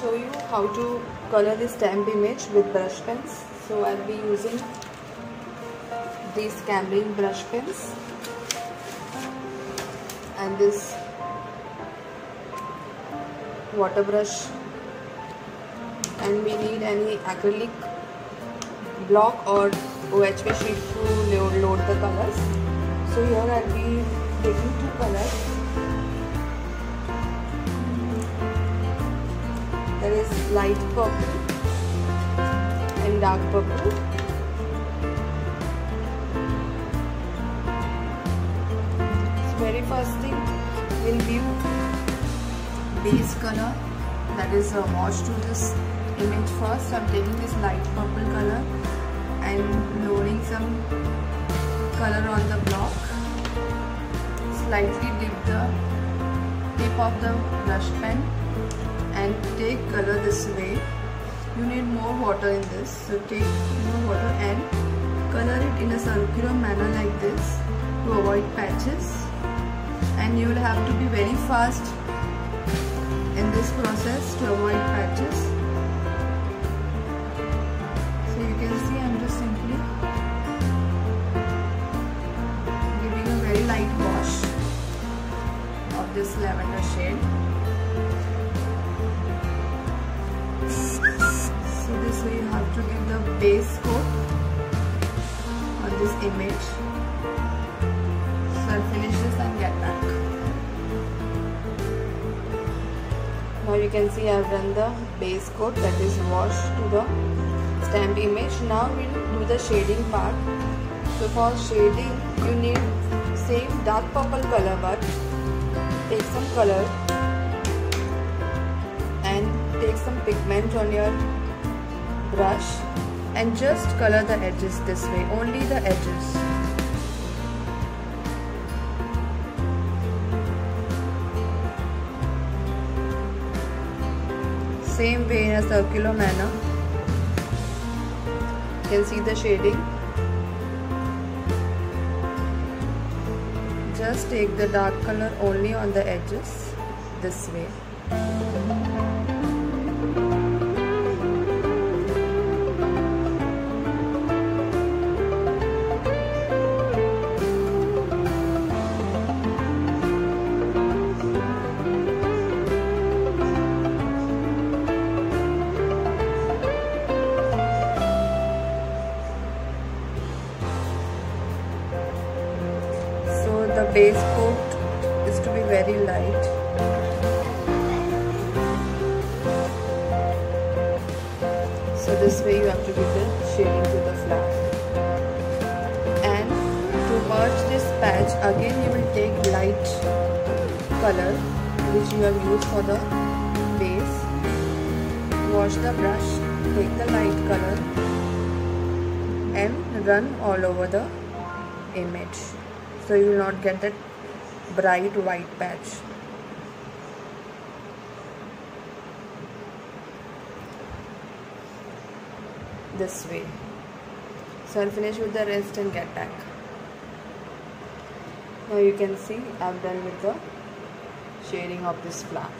show you how to color this stamp image with brush pens. So I'll be using these Camlin brush pens and this water brush. And we need any acrylic block or OHP sheet to load, load the colors. So here I'll be taking two colors there is light purple and dark purple. So very first thing we'll view base color. That is a wash to this image first. So I'm taking this light purple color and loading some color on the block. Slightly dip the tip of the brush pen color this way. You need more water in this. So take more water and color it in a circular manner like this to avoid patches. And you will have to be very fast in this process to avoid patches. So you can see I'm just simply giving a very light wash of this lavender shade base coat on this image. So I'll finish this and get back. Now you can see I've done the base coat that is washed to the stamp image. Now we'll do the shading part. So for shading you need same dark purple color but take some color and take some pigment on your brush and just color the edges this way only the edges. Same way in a circular manner. You can see the shading. Just take the dark color only on the edges this way the base coat is to be very light. So this way you have to give the shading to the flower and to merge this patch again you will take light color which you have used for the base. Wash the brush take the light color and run all over the image so you will not get that bright white patch. This way. So I'll finish with the rest and get back. Now you can see I've done with the shading of this flower